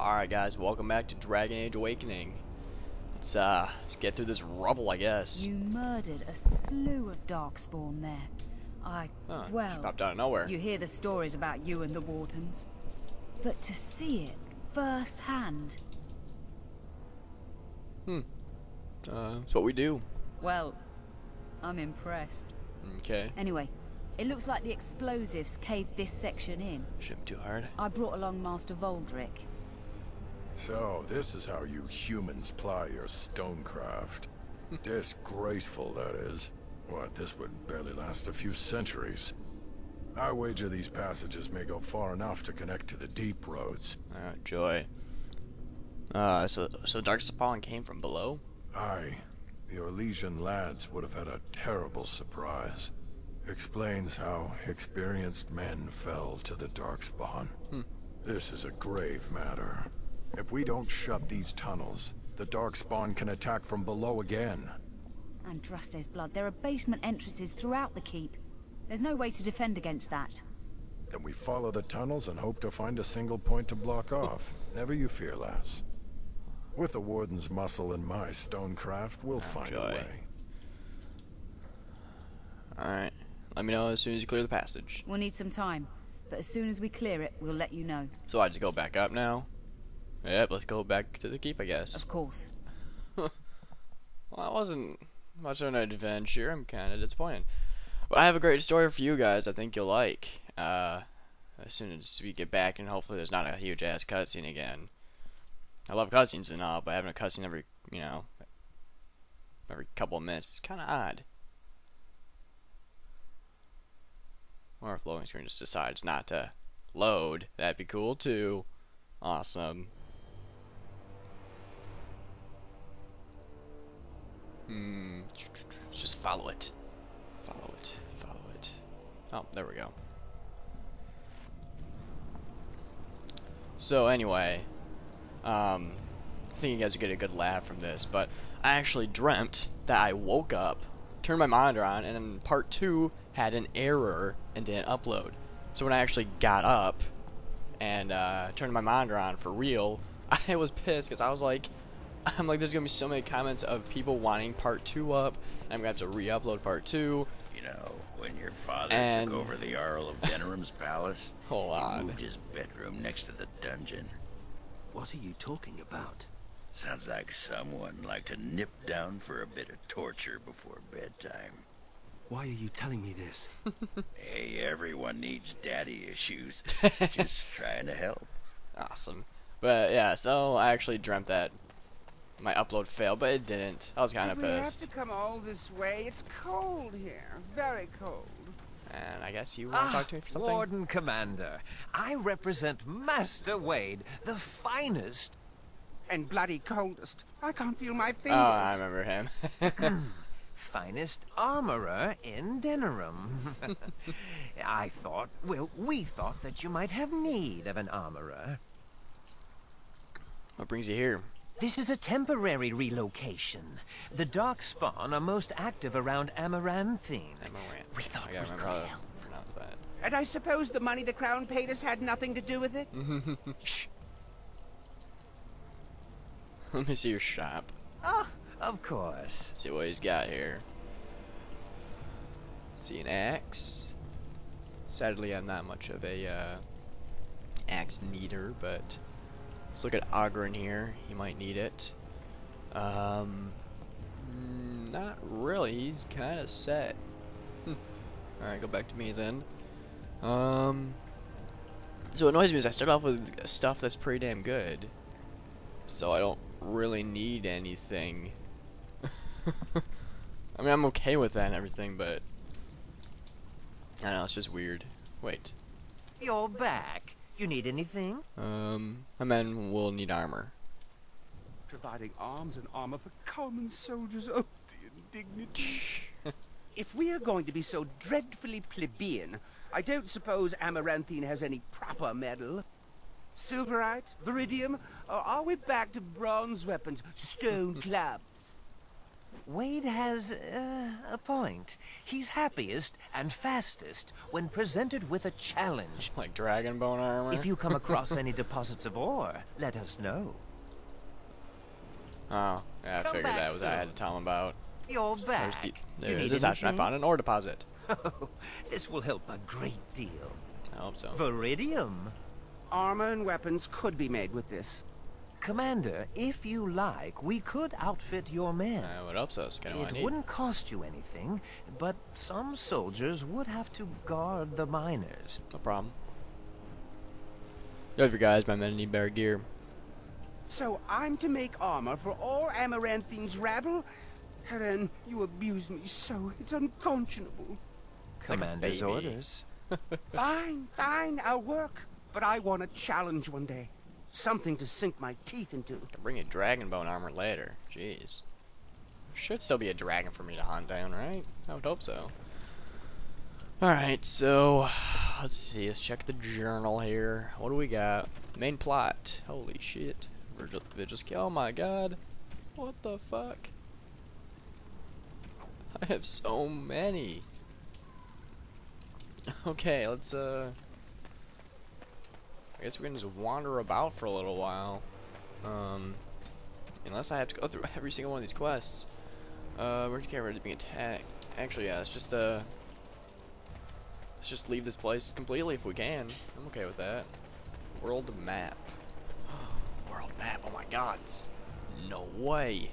Alright guys, welcome back to Dragon Age Awakening. Let's uh let's get through this rubble I guess. You murdered a slew of Darkspawn there. I Huh, she well popped out of nowhere. you hear the stories about you and the Wardens. But to see it firsthand, Uh that's what we do. well, I'm impressed. Okay. Anyway, it looks like the explosives caved this section in. Shouldn't be too hard. I brought along Master Voldrik. So, this is how you humans ply your stonecraft. Disgraceful, that is. What, this would barely last a few centuries. I wager these passages may go far enough to connect to the deep roads. Uh, joy. Uh so so the Dark Spawn came from below? Aye, the Orlesian lads would have had a terrible surprise. Explains how experienced men fell to the Darkspawn. This is a grave matter. If we don't shut these tunnels, the Darkspawn can attack from below again. Andraste's blood, there are basement entrances throughout the keep. There's no way to defend against that. Then we follow the tunnels and hope to find a single point to block off. Never you fear, lass. With the Warden's muscle and my stonecraft, we'll ah, find a way. Alright. Let me know as soon as you clear the passage. We'll need some time, but as soon as we clear it, we'll let you know. So I just go back up now? Yep, let's go back to the keep I guess. Of course. Well, that wasn't much of an adventure. I'm kind of disappointed. But I have a great story for you guys. I think you'll like. Uh, as soon as we get back, and hopefully there's not a huge ass cutscene again. I love cutscenes and all, but having a cutscene every, you know, every couple of minutes is kind of odd. Or if loading screen just decides not to load, that'd be cool too. Awesome. Hmm. Let's just follow it. Follow it. Follow it. Oh, there we go. So anyway, um, I think you guys get a good laugh from this, but I actually dreamt that I woke up, turned my monitor on, and part two had an error and didn't upload. So when I actually got up and uh, turned my monitor on for real, I was pissed because I was like, I'm like, there's gonna be so many comments of people wanting part two up, and I'm gonna have to re-upload part two. You know, when your father And- took over the Earl of Denerim's palace, Hold he on. moved his bedroom next to the dungeon. What are you talking about? Sounds like someone like to nip down for a bit of torture before bedtime. Why are you telling me this? Hey, everyone needs daddy issues. Just trying to help. Awesome. But yeah, so I actually dreamt that my upload failed, but it didn't. I was kind of Did we have to come all this way? It's cold here. Very cold. And I guess you want to Ah, talk to me for something? Warden Commander, I represent Master Wade, the finest. And bloody coldest. I can't feel my fingers. Oh. I remember him. Finest armorer in Denerim. I thought, well, we thought that you might have need of an armorer. what brings you here? This is a temporary relocation. The Darkspawn are most active around Amaranthine. Amaranth. We thought I gotta we remember could help. pronounce that. And I suppose the money the crown paid us had nothing to do with it? Shh. Let me see your shop. Oh, of course. See what he's got here. See an axe. Sadly, I'm not much of a uh, axe needer, but let's look at Ogren here. He might need it. Um, mm, not really. He's kind of set. Hmm. All right, go back to me then. Um, so what annoys me is I start off with stuff that's pretty damn good, so I don't really need anything. I mean, I'm okay with that and everything, but I don't know, it's just weird. Wait, You're back. You need anything? um, my men will need armor. Providing arms and armor for common soldiers. Oh, the indignity. if we are going to be so dreadfully plebeian, I don't suppose Amaranthine has any proper metal. Silverite? Veridium? Or are we back to bronze weapons? Stone clubs? Wade has uh, a point. He's happiest and fastest when presented with a challenge. Like dragon bone armor. If you come across any deposits of ore, let us know. Oh, yeah, I Come figured that was I had to tell him about. You're There's back. the, You there's need this option. I found an ore deposit. this will help a great deal. I hope so. Veridium. Armor and weapons could be made with this. Commander, if you like, we could outfit your men. I would hope so. It's kind of what I It wouldn't cost you anything, but some soldiers would have to guard the miners. No problem. Yo, you guys, my men need better gear. So I'm to make armor for all Amaranthine's rabble? Herren, you abuse me so. It's unconscionable. like a Commander's baby. orders. Fine, fine, I'll work. But I want a challenge one day. Something to sink my teeth into. Can bring a dragon bone armor later. Jeez. Should still be a dragon for me to hunt down, right? I would hope so. Alright, so let's see. Let's check the journal here. What do we got? Main plot. Holy shit. Virgil, Vigil's. Oh my god. What the fuck? I have so many. Okay, let's uh I guess we can just wander about for a little while. Um, unless I have to go through every single one of these quests. Uh, where'd you attacked? Actually, yeah, let's just, uh, let's just leave this place completely if we can. I'm okay with that. World map. World map, oh my god. No way.